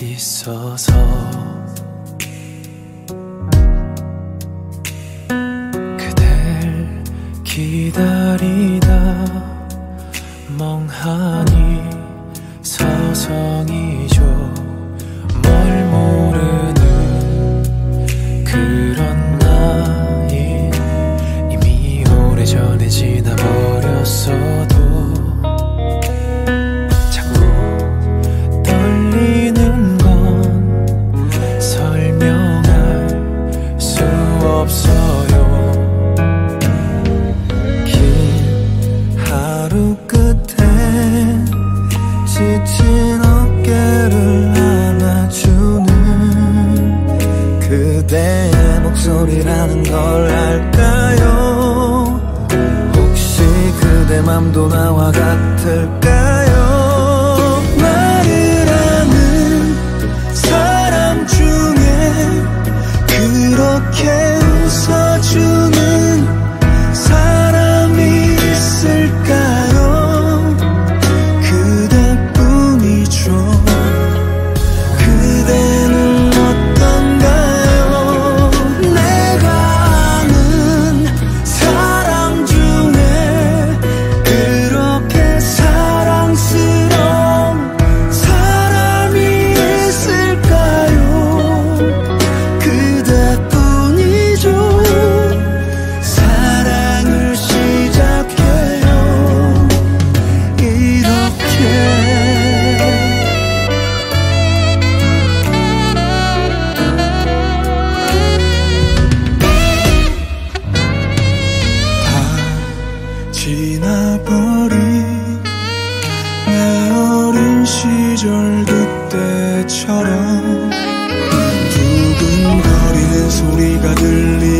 있어서 그댈 기다리다 멍하니 서성이 소리라는 걸 알까요? 혹시 그대 맘도 나와 같을까요? 시절 그때처럼 두근거리는 소리가 들리